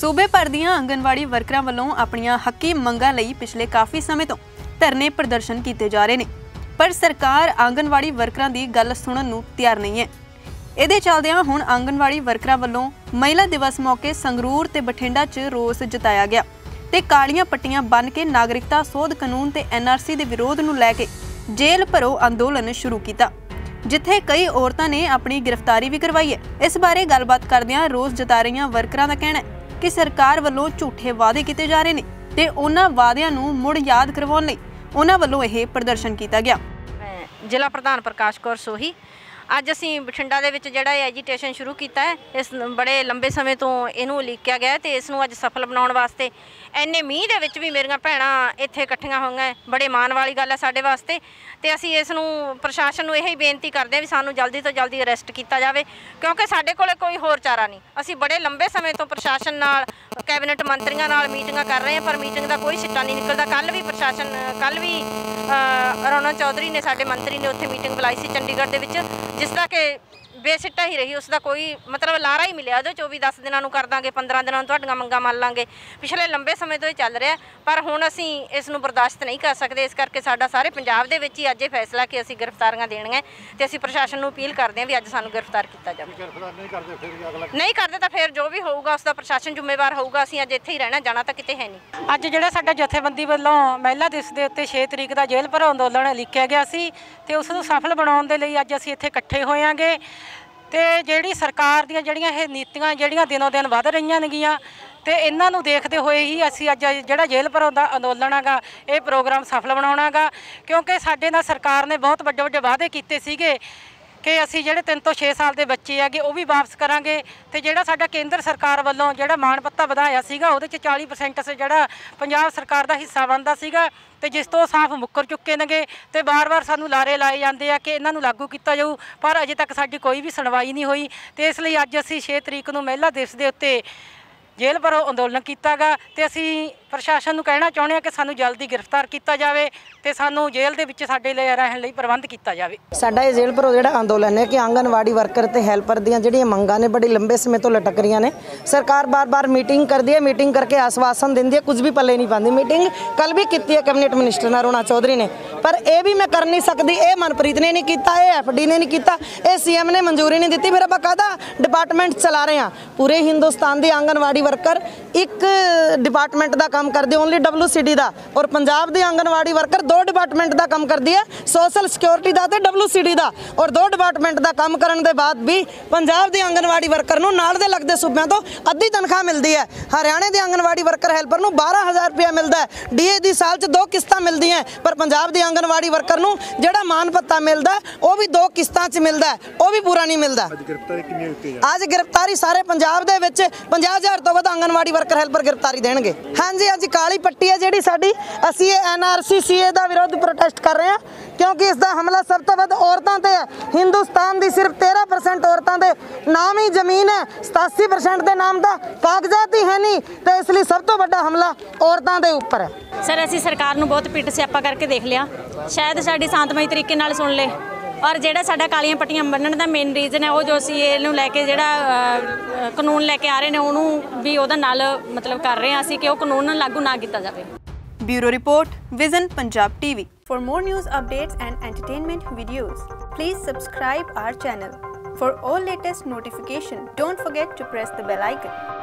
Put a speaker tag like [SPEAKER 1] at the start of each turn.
[SPEAKER 1] ਸੂਬੇ ਭਰ ਦੀਆਂ ਆਂਗਨਵਾੜੀ ਵਰਕਰਾਂ ਵੱਲੋਂ ਆਪਣੀਆਂ ਹੱਕੀ ਮੰਗਾਂ ਲਈ ਪਿਛਲੇ ਕਾਫੀ ਸਮੇਂ ਤੋਂ ਧਰਨੇ ਪ੍ਰਦਰਸ਼ਨ ਕੀਤੇ ਜਾ ਰਹੇ ਨੇ। ਪਰ ਸਰਕਾਰ ਆਂਗਨਵਾੜੀ ਵਰਕਰਾਂ ਦੀ ਗੱਲ ਸੁਣਨ ਨੂੰ ਤਿਆਰ ਨਹੀਂ ਹੈ। ਇਹਦੇ ਚੱਲਦਿਆਂ ਹੁਣ ਆਂਗਨਵਾੜੀ ਵਰਕਰਾਂ ਵੱਲੋਂ ਮਹਿਲਾ ਦਿਵਸ ਮੌਕੇ ਸੰਗਰੂਰ ਤੇ ਬਠਿੰਡਾ 'ਚ ਰੋਸ ਜਤਾਇਆ ਗਿਆ ਤੇ ਕਾਲੀਆਂ ਪੱਟੀਆਂ ਬੰਨ ਕੇ ਨਾਗਰਿਕਤਾ ਸੋਧ ਕਾਨੂੰਨ ਤੇ ਐਨਆਰਸੀ ਦੇ ਵਿਰੋਧ ਨੂੰ ਲੈ ਕੇ ਜੇਲ੍ਹ ਭਰੋ ਅੰਦੋਲਨ ਸ਼ੁਰੂ ਕੀਤਾ, ਜਿੱਥੇ ਕਈ ਔਰਤਾਂ ਨੇ ਆਪਣੀ ਗ੍ਰਿਫਤਾਰੀ ਵੀ ਕਰਵਾਈ ਹੈ। ਇਸ ਬਾਰੇ ਗੱਲਬਾਤ ਕਰਦਿਆਂ ਰੋਸ ਜਤਾ ਰਹੀਆਂ ਵਰਕਰਾਂ ਦਾ ਕਹਿਣਾ ਹੈ। ਕਿ ਸਰਕਾਰ ਵੱਲੋਂ ਝੂਠੇ ਵਾਅਦੇ ਕੀਤੇ ਜਾ ਰਹੇ ਨੇ ਤੇ ਉਹਨਾਂ ਵਾਅਦਿਆਂ ਨੂੰ ਮੁੜ ਯਾਦ ਕਰਵਾਉਣ ਲਈ ਉਹਨਾਂ ਵੱਲੋਂ ਇਹ ਪ੍ਰਦਰਸ਼ਨ ਕੀਤਾ ਗਿਆ।
[SPEAKER 2] ਜ਼ਿਲ੍ਹਾ ਪ੍ਰਧਾਨ ਪ੍ਰਕਾਸ਼ ਕੌਰ ਸੋਹੀ ਅੱਜ ਅਸੀਂ ਬਠਿੰਡਾ ਦੇ ਵਿੱਚ ਜਿਹੜਾ ਇਹ ਐਜੀਟੇਸ਼ਨ ਸ਼ੁਰੂ ਕੀਤਾ ਹੈ, ਇਸ ਬੜੇ ਲੰਬੇ ਸਮੇਂ ਤੋਂ ਇਹਨੂੰ ਉਲੀਕਿਆ ਗਿਆ ਹੈ ਤੇ ਇਸ ਨੂੰ ਅੱਜ ਸਫਲ ਬਣਾਉਣ ਵਾਸਤੇ ਐਨੇ ਮੀਂਹ ਦੇ ਵਿੱਚ ਵੀ ਮੇਰੀਆਂ ਭੈਣਾਂ ਇੱਥੇ ਇਕੱਠੀਆਂ ਹੋਈਆਂ ਬੜੇ ਮਾਣ ਵਾਲੀ ਗੱਲ ਹੈ ਸਾਡੇ ਵਾਸਤੇ ਤੇ ਅਸੀਂ ਇਸ ਨੂੰ ਪ੍ਰਸ਼ਾਸਨ ਨੂੰ ਇਹ ਹੀ ਬੇਨਤੀ ਕਰਦੇ ਹਾਂ ਵੀ ਸਾਨੂੰ ਜਲਦੀ ਤੋਂ ਜਲਦੀ ਅਰੈਸਟ ਕੀਤਾ ਜਾਵੇ ਕਿਉਂਕਿ ਸਾਡੇ ਕੋਲੇ ਕੋਈ ਹੋਰ ਚਾਰਾ ਨਹੀਂ। ਅਸੀਂ ਬੜੇ ਲੰਬੇ ਸਮੇਂ ਤੋਂ ਪ੍ਰਸ਼ਾਸਨ ਨਾਲ ਕੈਬਨਿਟ ਮੰਤਰੀਆਂ ਨਾਲ ਮੀਟਿੰਗਾਂ ਕਰ ਰਹੇ ਹਾਂ ਪਰ ਮੀਟਿੰਗ ਦਾ ਕੋਈ ਸਿੱਟਾ ਨਹੀਂ ਨਿਕਲਦਾ। ਕੱਲ ਵੀ ਪ੍ਰਸ਼ਾਸਨ ਕੱਲ ਵੀ ਅ, ਅਰੁਣਾ ਚੌਧਰੀ ਨੇ ਸਾਡੇ ਮੰਤਰੀ ਨੇ ਉੱਥੇ ਮੀਟਿੰਗ ਬੁਲਾਈ ਸੀ ਚੰਡੀਗੜ੍ਹ ਦੇ ਵਿੱਚ ਜਿਸ ਦਾ ਕਿ ਬੇਸਿੱਟਾ ਹੀ ਰਹੀ ਉਸ ਦਾ ਕੋਈ ਮਤਲਬ ਲਾਰਾ ਹੀ ਮਿਲਿਆ। ਉਹਦੇ 24 10 ਦਿਨਾਂ ਨੂੰ ਕਰ ਦਾਂਗੇ 15 ਦਿਨਾਂ ਨੂੰ ਤੁਹਾਡੀਆਂ ਮੰਗਾਂ ਮੰਨ ਲਾਂਗੇ। ਪਿਛਲੇ ਲੰਬੇ ਸਮੇਂ ਤੋਂ ਇਹ ਚੱਲ ਰਿਹਾ ਪਰ ਹੁਣ ਅਸੀਂ ਇਸ ਨੂੰ ਬਰਦਾਸ਼ਤ ਨਹੀਂ ਕਰ ਸਕਦੇ। ਇਸ ਕਰਕੇ ਸਾਡਾ ਸਾਰੇ ਪੰਜਾਬ ਦੇ ਵਿੱਚ ਹੀ ਅੱਜ ਇਹ ਫੈਸਲਾ ਕਿ ਅਸੀਂ ਗ੍ਰਿਫਤਾਰੀਆਂ ਦੇਣੀਆਂ ਤੇ ਅਸੀਂ ਪ੍ਰਸ਼ਾਸਨ ਨੂੰ ਅਪੀਲ ਕਰਦੇ ਹਾਂ ਵੀ ਅੱਜ ਸਾਨੂੰ ਗ੍ਰਿਫਤਾਰ ਕੀਤਾ ਜਾਵੇ।
[SPEAKER 3] ਗ੍ਰਿਫਤਾਰ ਨਹੀਂ ਕਰਦੇ ਫਿਰ ਵੀ ਅਗਲਾ
[SPEAKER 2] ਨਹੀਂ ਕਰਦੇ ਤਾਂ ਫਿਰ ਜੋ ਵੀ ਹੋਊਗਾ ਉਸ ਦਾ ਪ੍ਰਸ਼ਾਸਨ ਜ਼ਿੰਮੇਵਾਰ ਹੋਊਗਾ। ਅਸੀਂ ਅੱਜ ਇੱਥੇ ਹੀ ਰਹਿਣਾ ਜਾਣਾ ਤਾਂ ਕਿਤੇ ਹੈ ਨਹੀਂ।
[SPEAKER 4] ਅੱਜ ਜਿਹੜਾ ਸਾਡਾ ਜਥੇਬੰਦੀ ਵੱਲੋਂ ਮਹਿਲਾ ਦਿਵਸ ਦੇ ਉੱਤੇ 6 ਤਰੀਕ ਦਾ ਜੇਲ੍ਹ ਭਰੋ ਅੰਦੋਲਨ ਲਿਖਿਆ ਗਿਆ ਸੀ ਤੇ ਉਸ ਨੂੰ ਸਫਲ ਬਣਾਉਣ ਦੇ ਲਈ ਅੱਜ ਅਸੀਂ ਇੱਥੇ ਇਕੱਠੇ ਹੋਇਆਂਗੇ। ਤੇ ਜਿਹੜੀ ਸਰਕਾਰ ਦੀਆਂ ਜਿਹੜੀਆਂ ਇਹ ਨੀਤੀਆਂ ਜਿਹੜੀਆਂ ਦਿਨੋਂ ਦਿਨ ਵੱਧ ਰਹੀਆਂ ਨੇਗੀਆਂ, ਤੇ ਇਹਨਾਂ ਨੂੰ ਦੇਖਦੇ ਹੋਏ ਹੀ ਅਸੀਂ ਅੱਜ ਜਿਹੜਾ ਜੇਲ੍ਹ ਭਰੋ ਦਾ ਅੰਦੋਲਨ ਹੈਗਾ, ਇਹ ਪ੍ਰੋਗਰਾਮ ਸਫਲ ਬਣਾਉਣਾਗਾ ਕਿਉਂਕਿ ਸਾਡੇ ਨਾਲ ਸਰਕਾਰ ਨੇ ਬਹੁਤ ਵੱਡੇ ਵੱਡੇ ਵਾਅਦੇ ਕੀਤੇ ਸੀਗੇ। ਕਿ ਅਸੀਂ ਜਿਹੜੇ 3 ਤੋਂ 6 ਸਾਲ ਦੇ ਬੱਚੇ ਹੈਗੇ, ਉਹ ਵੀ ਵਾਪਸ ਕਰਾਂਗੇ। ਤੇ ਜਿਹੜਾ ਸਾਡਾ ਕੇਂਦਰ ਸਰਕਾਰ ਵੱਲੋਂ ਜਿਹੜਾ ਮਾਣ ਪੱਤਾ ਵਧਾਇਆ ਸੀਗਾ, ਉਹਦੇ ਚ 40% ਸੇ ਜਿਹੜਾ ਪੰਜਾਬ ਸਰਕਾਰ ਦਾ ਹਿੱਸਾ ਬਣਦਾ ਸੀਗਾ ਤੇ ਜਿਸ ਤੋਂ ਸਾਫ਼ ਮੁੱਕਰ ਚੁੱਕੇ ਨੇਗੇ। ਤੇ ਬਾਰ-ਬਾਰ ਸਾਨੂੰ ਲਾਰੇ ਲਾਏ ਜਾਂਦੇ ਆ ਕਿ ਇਹਨਾਂ ਨੂੰ ਲਾਗੂ ਕੀਤਾ ਜਾਊ, ਪਰ ਅਜੇ ਤੱਕ ਸਾਡੀ ਕੋਈ ਵੀ ਸੁਣਵਾਈ ਨਹੀਂ ਹੋਈ। ਤੇ ਇਸ ਲਈ ਅੱਜ ਅਸੀਂ 6 ਤਰੀਕ ਨੂੰ ਮਹਿਲਾ ਦਿਵਸ ਦੇ ਉੱਤੇ ਜੇਲ੍ਹ ਭਰੋ ਅੰਦੋਲਨ ਕੀਤਾਗਾ। ਤੇ ਅਸੀਂ ਪ੍ਰਸ਼ਾਸਨ ਨੂੰ ਕਹਿਣਾ ਚਾਹੁੰਦੇ ਹਾਂ ਕਿ ਸਾਨੂੰ ਜਲਦੀ ਗ੍ਰਿਫਤਾਰ ਕੀਤਾ ਜਾਵੇ ਤੇ ਸਾਨੂੰ ਜੇਲ੍ਹ ਦੇ ਵਿੱਚ ਸਾਡੇ ਲਈ ਰਹਿਣ ਲਈ ਪ੍ਰਬੰਧ ਕੀਤਾ ਜਾਵੇ।
[SPEAKER 5] ਸਾਡਾ ਇਹ ਜੇਲ੍ਹ ਭਰੋ ਜਿਹੜਾ ਅੰਦੋਲਨ ਹੈ ਕਿ ਆਂਗਨਵਾੜੀ ਵਰਕਰ ਤੇ ਹੈਲਪਰ ਦੀਆਂ ਜਿਹੜੀਆਂ ਮੰਗਾਂ ਨੇ ਬੜੀ ਲੰਬੇ ਸਮੇਂ ਤੋਂ ਲਟਕ ਰਹੀਆਂ ਨੇ। ਸਰਕਾਰ ਬਾਰ-ਬਾਰ ਮੀਟਿੰਗ ਕਰਦੀ ਹੈ, ਮੀਟਿੰਗ ਕਰਕੇ ਆਸਵਾਸਨ ਦਿੰਦੀ ਹੈ, ਕੁਝ ਵੀ ਪੱਲੇ ਨਹੀਂ ਪਾਉਂਦੀ। ਮੀਟਿੰਗ ਕੱਲ ਵੀ ਕੀਤੀ ਹੈ ਕੈਬਨਿਟ ਮਿਨਿਸਟਰ ਅਰੁਣਾ ਚੌਧਰੀ ਨੇ। ਪਰ ਇਹ ਵੀ ਮੈਂ ਕਰ ਨਹੀਂ ਸਕਦੀ, ਇਹ ਮਨਪ੍ਰੀਤ ਨੇ ਨਹੀਂ ਕੀਤਾ, ਇਹ ਐਫਡੀ ਨੇ ਨਹੀਂ ਕੀਤਾ, ਇਹ ਸੀਐਮ ਨੇ ਮਨਜ਼ੂਰੀ ਨਹੀਂ ਦਿੱਤੀ। ਮੇਰਾ ਬਕਾਇਦਾ ਡਿਪਾਰਟਮੈਂਟ ਚਲਾ ਰਹੇ ਹਾਂ? ਪੂਰੇ ਹਿੰਦੁਸਤਾਨ ਦੇ ਆਂਗਨਵਾੜੀ ਵਰਕਰ ਇੱਕ ਡਿਪਾਰਟਮੈਂਟ ਦਾ ਕੰਮ ਕਰਦੇ ਓਨਲੀ ਡਬਲਯੂਸੀਡੀ ਦਾ। ਔਰ ਪੰਜਾਬ ਦੇ ਆਂਗਨਵਾੜੀ ਵਰਕਰ ਦੋ ਡਿਪਾਰਟਮੈਂਟ ਦਾ ਕੰਮ ਕਰਦੀ ਹੈ ਸੋਸ਼ਲ ਸਿਕਿਉਰਿਟੀ ਦਾ ਤੇ ਡਬਲਯੂਸੀਡੀ ਦਾ। ਔਰ ਦੋ ਡਿਪਾਰਟਮੈਂਟ ਦਾ ਕੰਮ ਕਰਨ ਦੇ ਬਾਅਦ ਵੀ ਪੰਜਾਬ ਦੇ ਆਂਗਨਵਾੜੀ ਵਰਕਰ ਨੂੰ ਨਾਲ ਦੇ ਲੱਗਦੇ ਸੂਬਿਆਂ ਤੋਂ ਅੱਧੀ ਤਨਖਾਹ ਮਿਲਦੀ ਹੈ। ਹਰਿਆਣੇ ਦੇ ਆਂਗਨਵਾੜੀ ਵਰਕਰ ਹੈਲਪਰ ਨੂੰ 12000 ਰੁਪਏ ਮਿਲਦਾ ਹੈ। ਡੀਏ ਦੀ ਸਾਲ 'ਚ ਦੋ ਕਿਸ਼ਤਾਂ ਮਿਲਦੀਆਂ ਪਰ ਪੰਜਾਬ ਦੇ ਆਂਗਨਵਾੜੀ ਵਰਕਰ ਨੂੰ ਜਿਹੜਾ ਮਾਨ ਭੱਤਾ ਮਿਲਦਾ ਉਹ ਵੀ ਦੋ ਕਿਸ਼ਤਾਂ 'ਚ ਮਿਲਦਾ ਉਹ ਵੀ ਪੂਰਾ ਨਹੀਂ ਮਿਲਦਾ।
[SPEAKER 3] ਅੱਜ ਗ੍ਰਿਫਤਾਰੀ ਕਿੰਨੀ
[SPEAKER 5] ਅੱਜ ਗ੍ਰਿਫਤਾਰੀ ਸਾਰੇ ਪੰਜਾਬ ਦੇ ਵਿੱਚ 50000 ਤੋਂ ਵੱਧ ਆਂਗਨਵਾੜੀ ਵਰਕਰ ਹੈਲਪਰ ਗ੍ਰਿਫਤਾਰੀ ਦੇਣਗੇ। ਹਾਂਜੀ ਅੱਜ ਕਾਲੀ ਪੱਟੀ ਹੈ ਜਿਹੜੀ ਸਾਡੀ ਅਸੀਂ ਇਹ ਐਨਆਰਸੀ ਦਾ ਵਿਰੋਧ ਪ੍ਰੋਟੈਸਟ ਕਰ ਰਹੇ ਹਾਂ, ਕਿਉਂਕਿ ਇਸ ਦਾ ਹਮਲਾ ਸਭ ਤੋਂ ਵੱਧ ਔਰਤਾਂ ਤੇ ਹੈ। ਹਿੰਦੁਸਤਾਨ ਦੀ ਸਿਰਫ 13% ਔਰਤਾਂ ਦੇ ਨਾਮ ਹੀ ਜ਼ਮੀਨ ਹੈ 87% ਦੇ ਨਾਮ ਦਾ ਕਾਗਜ਼ਾਤ ਹੀ ਹੈ ਨਹੀਂ, ਤੇ ਇਸ ਲਈ ਸਭ ਤੋਂ ਵੱਡਾ ਹਮਲਾ ਔਰਤਾਂ ਦੇ ਉੱਪਰ ਹੈ।
[SPEAKER 6] ਸਰ, ਅਸੀਂ ਸਰਕਾਰ ਨੂੰ ਬਹੁਤ ਪਿੱਟ ਸਿਆਪਾ ਕਰਕੇ ਦੇਖ ਲਿਆ। ਸ਼ਾਇਦ ਸਾਡੀ ਸ਼ਾਂਤਮਈ ਤਰੀਕੇ ਨਾਲ ਸੁਣ ਲੇ। ਔਰ ਜਿਹੜਾ ਸਾਡਾ ਕਾਲੀਆਂ ਪੱਟੀਆਂ ਬੰਨਣ ਦਾ ਮੇਨ ਰੀਜ਼ਨ ਹੈ ਉਹ ਜੋ ਅਸੀਂ ਇਹਨੂੰ ਲੈ ਕੇ ਜਿਹੜਾ ਕਾਨੂੰਨ ਲੈ ਕੇ ਆ ਰਹੇ ਨੇ ਉਹਨੂੰ ਵੀ ਉਹਦਾ ਨਾਲ ਮਤਲਬ ਕਰ ਰਹੇ ਹਾਂ ਅਸੀਂ ਕਿ ਉਹ ਕਾਨੂੰਨ ਲਾਗੂ ਨਾ ਕੀਤਾ ਜਾਵੇ
[SPEAKER 1] bureau report vision Punjab TV for more news updates and entertainment videos please subscribe our channel For all latest notification, don't forget to press the bell icon.